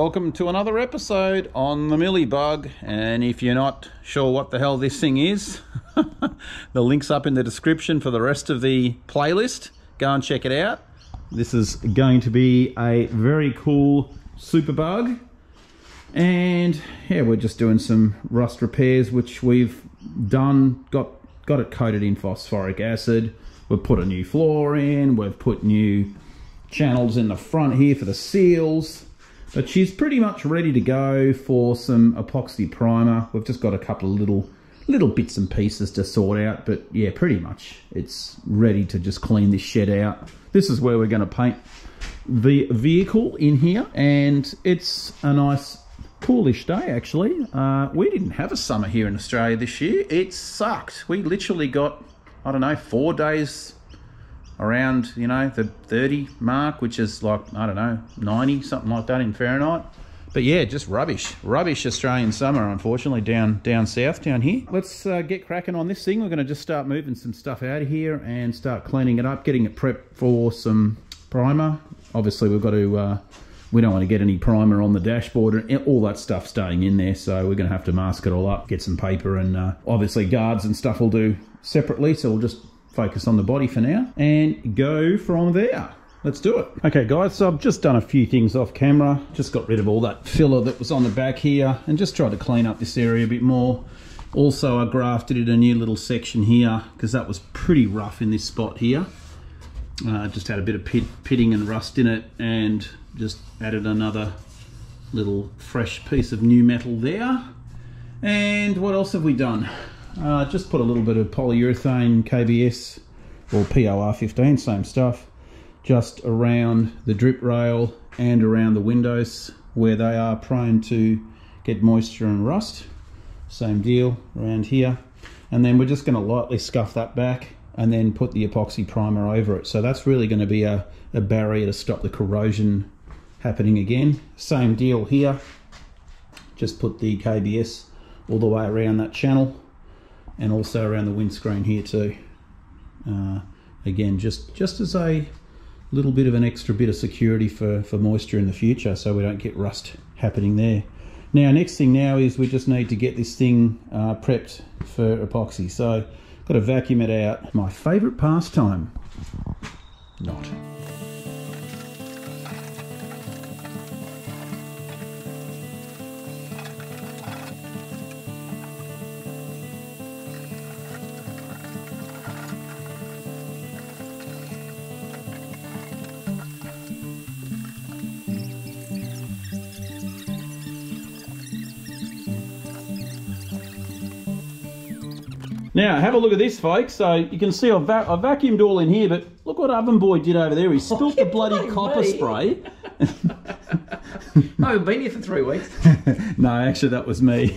welcome to another episode on the Milly Bug. And if you're not sure what the hell this thing is, the link's up in the description for the rest of the playlist. Go and check it out. This is going to be a very cool super bug. And yeah, we're just doing some rust repairs, which we've done, got, got it coated in phosphoric acid. We've put a new floor in, we've put new channels in the front here for the seals. But she's pretty much ready to go for some epoxy primer. We've just got a couple of little little bits and pieces to sort out. But yeah, pretty much it's ready to just clean this shed out. This is where we're going to paint the vehicle in here. And it's a nice coolish day actually. Uh, we didn't have a summer here in Australia this year. It sucked. We literally got, I don't know, four days around, you know, the 30 mark, which is like, I don't know, 90, something like that in Fahrenheit. But yeah, just rubbish. Rubbish Australian summer, unfortunately, down down south, down here. Let's uh, get cracking on this thing. We're going to just start moving some stuff out of here and start cleaning it up, getting it prepped for some primer. Obviously, we've got to... Uh, we don't want to get any primer on the dashboard and all that stuff staying in there so we're going to have to mask it all up get some paper and uh, obviously guards and stuff will do separately so we'll just focus on the body for now and go from there. Let's do it. Okay guys, so I've just done a few things off camera. Just got rid of all that filler that was on the back here and just tried to clean up this area a bit more. Also, I grafted in a new little section here because that was pretty rough in this spot here. Uh, just had a bit of pit, pitting and rust in it and just added another little fresh piece of new metal there. And what else have we done? Uh, just put a little bit of polyurethane KBS or POR15, same stuff, just around the drip rail and around the windows where they are prone to get moisture and rust. Same deal around here. And then we're just going to lightly scuff that back and then put the epoxy primer over it. So that's really going to be a, a barrier to stop the corrosion happening again. Same deal here. Just put the KBS all the way around that channel and also around the windscreen here too. Uh, again, just, just as a little bit of an extra bit of security for, for moisture in the future so we don't get rust happening there. Now, next thing now is we just need to get this thing uh, prepped for epoxy. So, got to vacuum it out. My favourite pastime. Not. Have a look at this, folks. So you can see I've, va I've vacuumed all in here, but look what Oven Boy did over there. He spilt oh, the bloody copper me. spray. I've been here for three weeks. no, actually, that was me.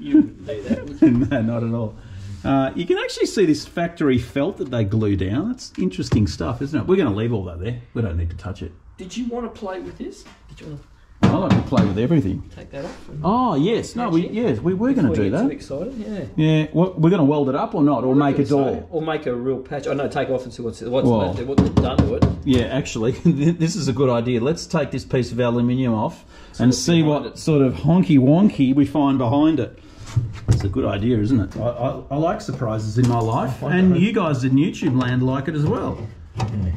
you wouldn't do that, would you? No, not at all. Uh, you can actually see this factory felt that they glue down. That's interesting stuff, isn't it? We're going to leave all that there. We don't need to touch it. Did you want to play with this? Did you want to I like to play with everything. Take that off. Oh yes, no, we yes we were going to do that. Too excited, yeah. Yeah, well, we're going to weld it up or not, or make a door, so. or make a real patch. Oh no, take off and see what's what's well, what they've done to it. Yeah, actually, this is a good idea. Let's take this piece of aluminium off so and see what it. sort of honky wonky we find behind it. It's a good idea, isn't it? I, I, I like surprises in my life, and you guys in YouTube land like it as well. Yeah.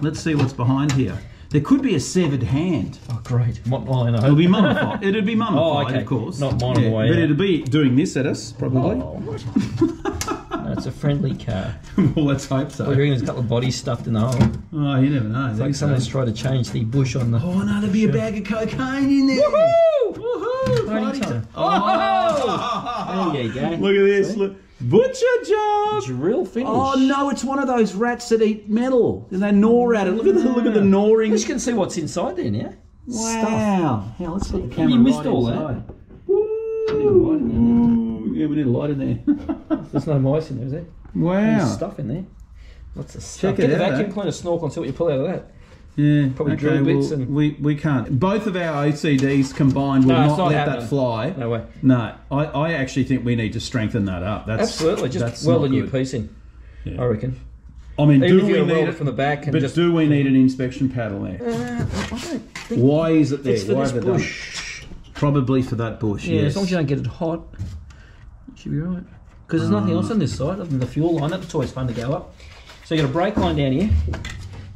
Let's see what's behind here. There could be a severed hand. Oh, great. Mon- It'll be mummified. It'd be mummified, oh, okay. of course. Not mine yeah, away. But it'd be doing this at us, probably. Oh, no, it's a friendly car. well, let's hope so. Well, there's a couple of bodies stuffed in the hole. Oh, you never know. It's like someone's tried to change the bush on the... Oh, no, there'd be a bag of cocaine in there. Woohoo! Woohoo! Party time. Oh! there you go. Look at this. Look. Butcher job. Drill finish. Oh no, it's one of those rats that eat metal and they gnaw at it. Look at the look at the ah. gnawing. You can see what's inside there now. Wow. Stuff. Yeah, let's put the camera. You missed right all inside. that. Woo. Yeah, we need a light in there. There's no mice in there, is there? Wow. There's stuff in there. Lots of stuff. Check Get it the out, vacuum eh? cleaner, snorkel, and see what you pull out of that. Yeah, probably okay, drill bits well, and we we can't. Both of our OCDs combined will no, not, not, let happening. that fly. No way. No, I, I actually think we need to strengthen that up. That's absolutely just that's weld a new piece in. Yeah. I reckon. I mean, Even do if we roll need it from the back and But just do we need an inspection paddle there? Uh, I don't think Why is it there? it's for Why this have they done bush. Probably for that bush. Yeah, yes. as long as you don't get it hot, it should be right. Because there's nothing else on this side other than the fuel line. That's always fun to go up. So you got a brake line down here.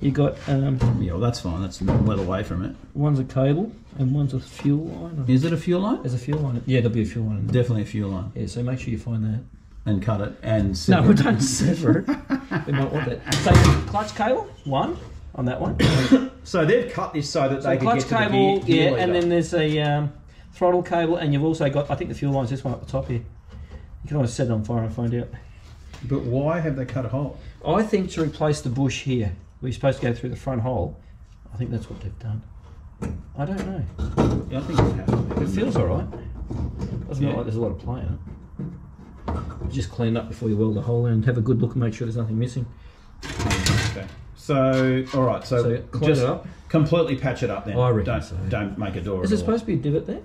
You got um, Yeah, well, that's fine. That's well away from it. one's a cable and one's a fuel line. Is it a fuel line? There's a fuel line. Yeah, there'll be a fuel line. In there. Definitely a fuel line. Yeah, so make sure you find that. And cut it and No, sever we it. don't sever it. we might want that. So clutch cable, one on that one. So they've cut this so that So they can get to the cable, gear, gear yeah, and then there's a um, throttle cable, and you've also got. I think the fuel line's this one up the top here. You can always set it on fire and find out. But why have they cut a hole? I think to replace the bush here, we're supposed to go through the front hole. I think that's what they've done. I don't know. Yeah, I think it be. It feels all right. Doesn't Yeah. look like there's a lot of play in it. Just clean it up before you weld the hole and have a good look and make sure there's nothing missing. Okay. So, all right. So, So clean just it up. completely patch it up then. I reckon don't, so. Don't make a door. Is all. supposed to be a divot there?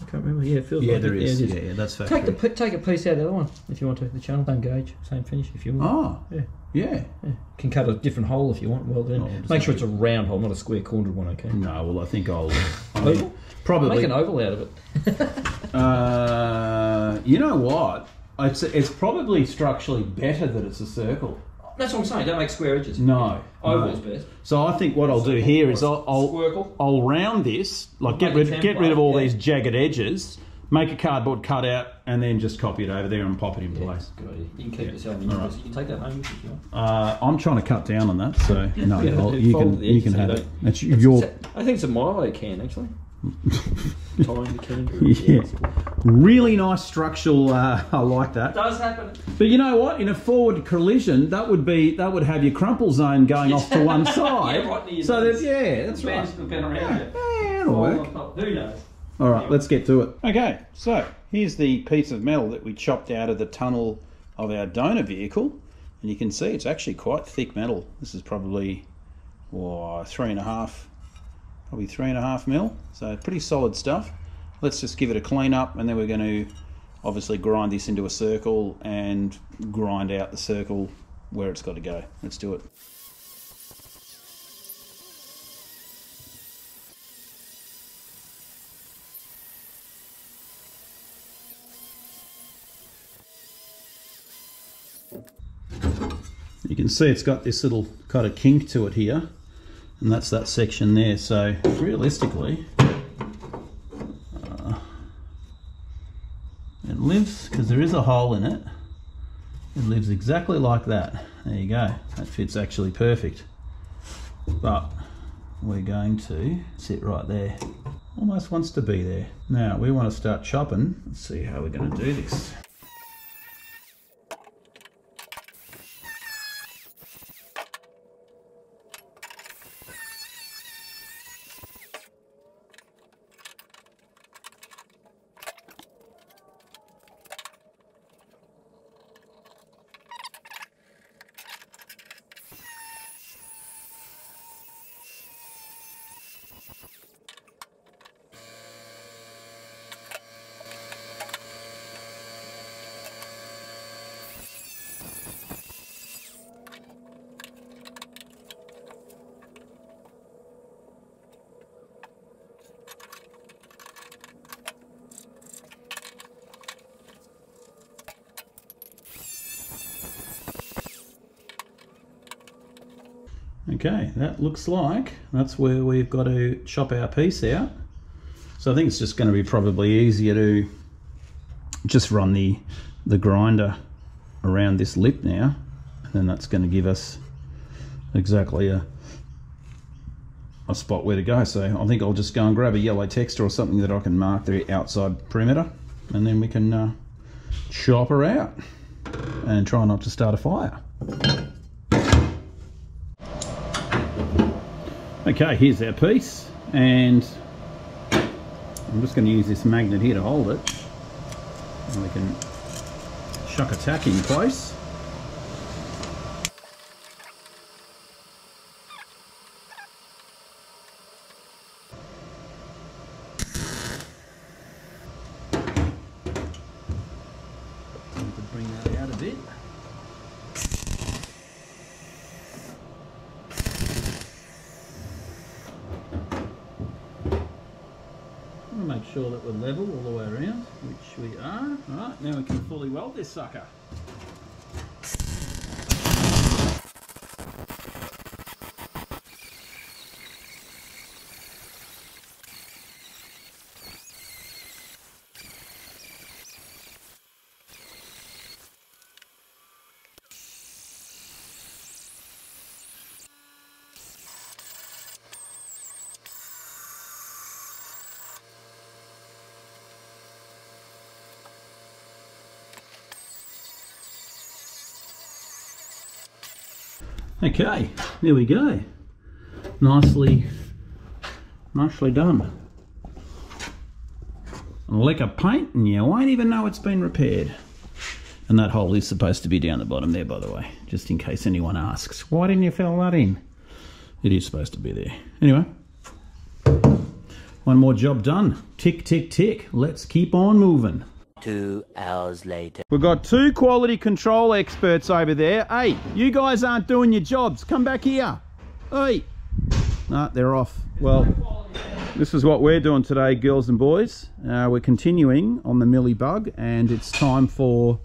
I can't remember. Yeah, it feels Yeah, like there it. is. Yeah, Yeah, it is. yeah, that's factory. Take the take a piece out of the other one if you want to. The channel, same gauge, same finish if you want. Oh, Yeah. Yeah. Yeah. Can cut a different hole if you want. Well then, Oh, make sure it's a round hole, not a square cornered one. Okay. No, well, I think I'll. I mean, probably. Make an oval out of it. Uh, you know what? It's it's probably structurally better that it's a circle. That's what I'm saying. Don't make square edges. No, Oval's no. best. So I think what I'll do here is I'll I'll, I'll round this, like get rid get rid of all yeah. these jagged edges, make a cardboard cutout, and then just copy it over there and pop it in place. Good idea. You can keep this out. You can take that home if you want. Uh, I'm trying to cut down on that, so no, Yeah, I'll- you can you can have you it. don't- That's your I think it's a Milo can actually. The yeah, really nice structural. Uh, I like that. Does happen. But you know what? In a forward collision, that would be that would have your crumple zone going off to one side. Yeah, right so nose. that yeah, that's right. Man's been around it. Yeah, it'll work. Who knows? All right, let's get to it. Okay, so here's the piece of metal that we chopped out of the tunnel of our donor vehicle, and you can see it's actually quite thick metal. This is probably oh, three and a half, probably three and a half mil. So pretty solid stuff. Let's just give it a clean up, and then we're going to obviously grind this into a circle and grind out the circle where it's got to go. Let's do it. You can see it's got this little kind of kink to it here, and that's that section there. So realistically, uh, it lives because there is a hole in it. It lives exactly like that. There you go. That fits actually perfect. But we're going to sit right there. Almost wants to be there. Now we want to start chopping. Let's see how we're going to do this. Okay, that looks like that's where we've got to chop our piece out. So I think it's just going to be probably easier to just run the the grinder around this lip now, and then that's going to give us exactly a a spot where to go. So I think I'll just go and grab a yellow texta or something that I can mark the outside perimeter, and then we can uh, chop her out and try not to start a fire. Okay, here's our piece, and I'm just going to use this magnet here to hold it. And we can chuck a tack in place. Need to bring that out a bit. sure that we're level all the way around, which we are. All right, now we can fully weld this sucker. Okay, there we go. Nicely, nicely done. A lick of paint and you won't even know it's been repaired. And that hole is supposed to be down the bottom there, by the way, just in case anyone asks. Why didn't you fill that in? It is supposed to be there. Anyway, one more job done. Tick, tick, tick. Let's keep on moving. Two hours later. We've got two quality control experts over there. Hey, you guys aren't doing your jobs. Come back here. Hey. No, they're off. Well, this is what we're doing today, girls and boys. Uh, we're continuing on the Milly Bug, and it's time for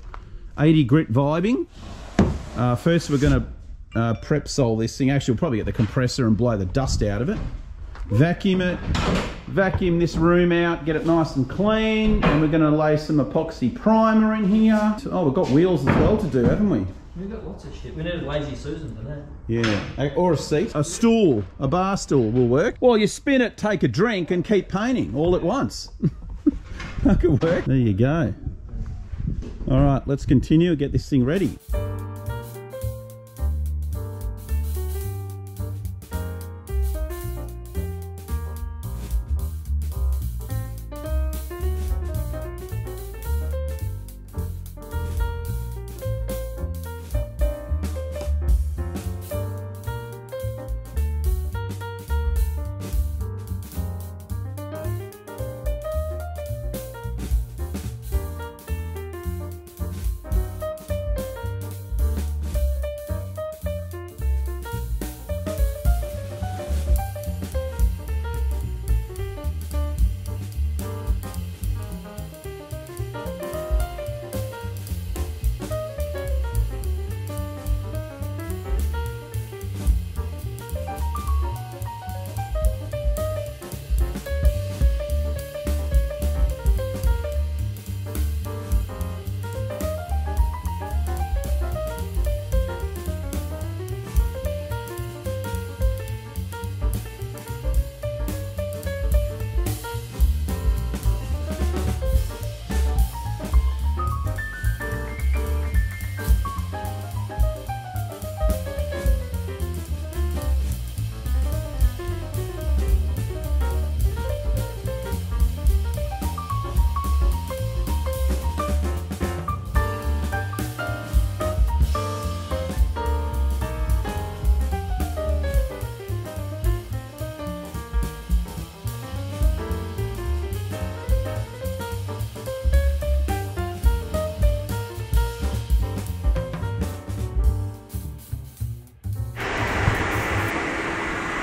80 grit vibing. Uh, first, we're going to uh, Prepsol this thing. Actually, we'll probably get the compressor and blow the dust out of it. Vacuum it, vacuum this room out, get it nice and clean, and we're going to lay some epoxy primer in here. Oh, we've got wheels as well to do, haven't we? We've got lots of shit. We need a lazy Susan for that. Yeah, or a seat. A stool, a bar stool will work. Well, you spin it, take a drink, and keep painting all at once. that could work. There you go. All right, let's continue, get this thing ready.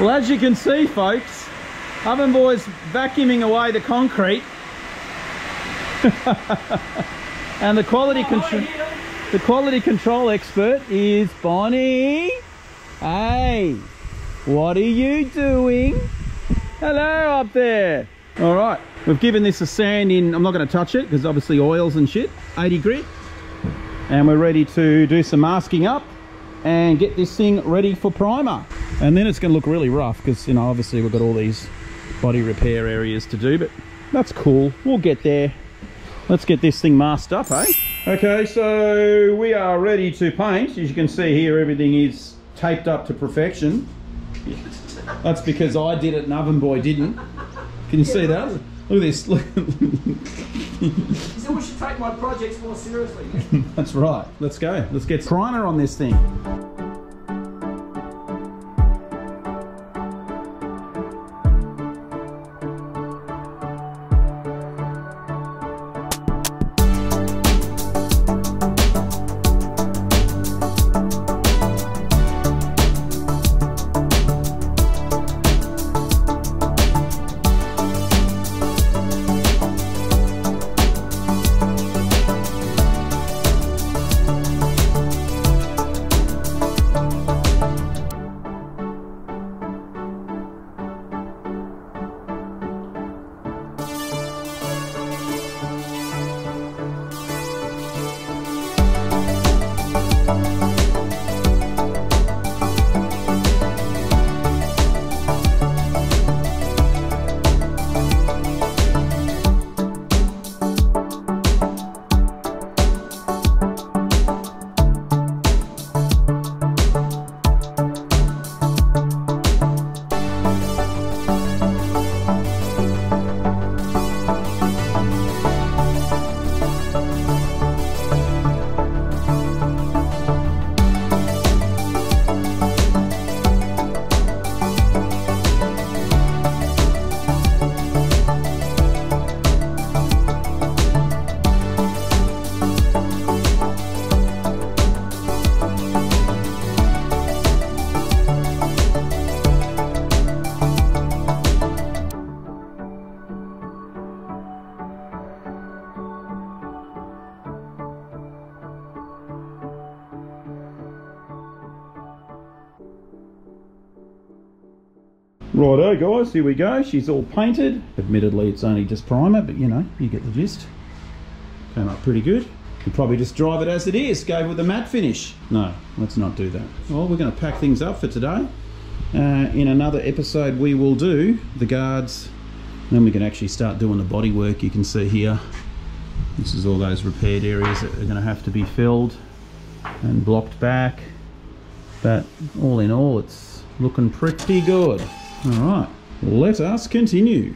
Well, as you can see, folks, Oven Boy's vacuuming away the concrete. and the quality control the quality control expert is Bonnie. Hey, what are you doing? Hello up there. All right, we've given this a sand in, I'm not going to touch it because obviously oils and shit, 80 grit. And we're ready to do some masking up and get this thing ready for primer. And then it's going to look really rough because, you know, obviously we've got all these body repair areas to do, but that's cool. We'll get there. Let's get this thing masked up, eh? Okay, so we are ready to paint. As you can see here, everything is taped up to perfection. That's because I did it and Oven Boy didn't. Can you see that? Look at this. Look. So we should take my projects more seriously. That's right. Let's go. Let's get primer on this thing. Guys, here we go. She's all painted. Admittedly it's only just primer, but you know, you get the gist. Came up pretty good. Could probably just drive it as it is, go with a matte finish. No, let's not do that. Well, we're going to pack things up for today. Uh, in another episode we will do the guards, then we can actually start doing the body work. You can see here, this is all those repaired areas that are going to have to be filled and blocked back. But all in all, it's looking pretty good. All right, let us continue.